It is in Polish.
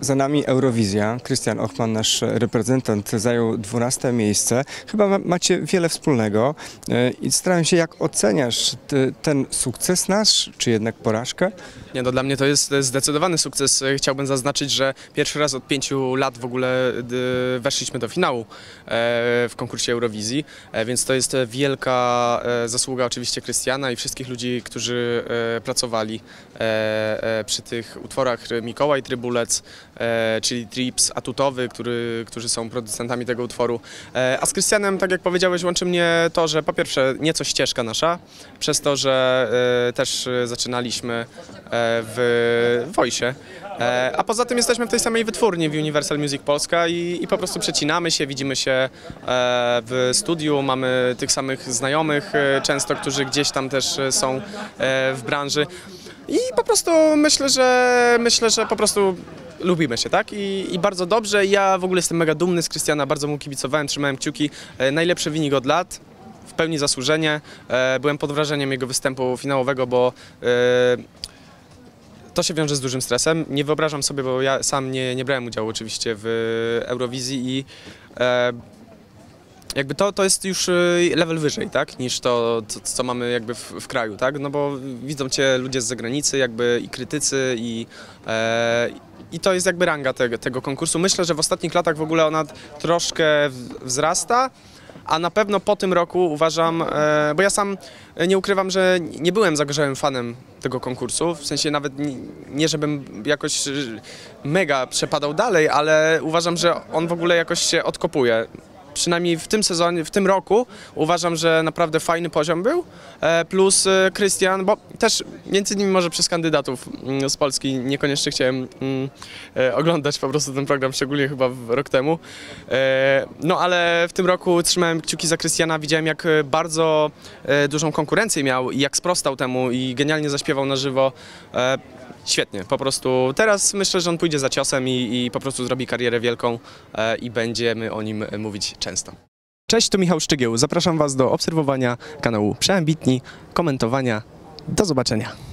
za nami Eurowizja. Krystian Ochman, nasz reprezentant, zajął 12 miejsce. Chyba ma, macie wiele wspólnego e, i się, jak oceniasz ten sukces nasz, czy jednak porażkę? Nie, no dla mnie to jest zdecydowany sukces. Chciałbym zaznaczyć, że pierwszy raz od pięciu lat w ogóle weszliśmy do finału e, w konkursie Eurowizji, e, więc to jest wielka zasługa oczywiście Krystiana i wszystkich ludzi, którzy pracowali przy tych utworach Mikołaj Trybulec, czyli Trips, Atutowy, który, którzy są producentami tego utworu. E, A z Krystianem, tak jak powiedziałeś, łączy mnie to, że po pierwsze nieco ścieżka nasza, przez to, że e, też e, zaczynaliśmy e, w Wojsie, E, a poza tym jesteśmy w tej samej wytwórni w Universal Music Polska i, i po prostu przecinamy się, widzimy się e, w studiu, mamy tych samych znajomych e, często, którzy gdzieś tam też e, są e, w branży. I po prostu myślę, że myślę, że po prostu lubimy się, tak? I, I bardzo dobrze. Ja w ogóle jestem mega dumny z Krystiana, bardzo mu kibicowałem, trzymałem kciuki. E, najlepszy wynik od lat. W pełni zasłużenie. E, byłem pod wrażeniem jego występu finałowego, bo e, to się wiąże z dużym stresem. Nie wyobrażam sobie, bo ja sam nie, nie brałem udziału oczywiście w Eurowizji i jakby to, to jest już level wyżej, tak, niż to, co, co mamy jakby w, w kraju, tak, no bo widzą cię ludzie z zagranicy, jakby i krytycy i, e, i to jest jakby ranga tego, tego konkursu. Myślę, że w ostatnich latach w ogóle ona troszkę wzrasta, a na pewno po tym roku uważam, e, bo ja sam nie ukrywam, że nie byłem zagorzałym fanem tego konkursu, w sensie nawet nie, nie żebym jakoś e, mega przepadał dalej, ale uważam, że on w ogóle jakoś się odkopuje. Przynajmniej w tym sezonie, w tym roku uważam, że naprawdę fajny poziom był. E, Plus e, Krystian, bo też między innymi może przez kandydatów mm, z Polski niekoniecznie chciałem mm, e, oglądać po prostu ten program, szczególnie chyba rok temu. No ale w tym roku trzymałem kciuki za Krystiana, widziałem jak bardzo dużą konkurencję miał i jak sprostał temu i genialnie zaśpiewał na żywo. Świetnie, po prostu teraz myślę, że on pójdzie za ciosem i, i po prostu zrobi karierę wielką e, i będziemy o nim mówić często. Cześć, to Michał Szczygieł. Zapraszam Was do obserwowania kanału Przeambitni, komentowania. Do zobaczenia.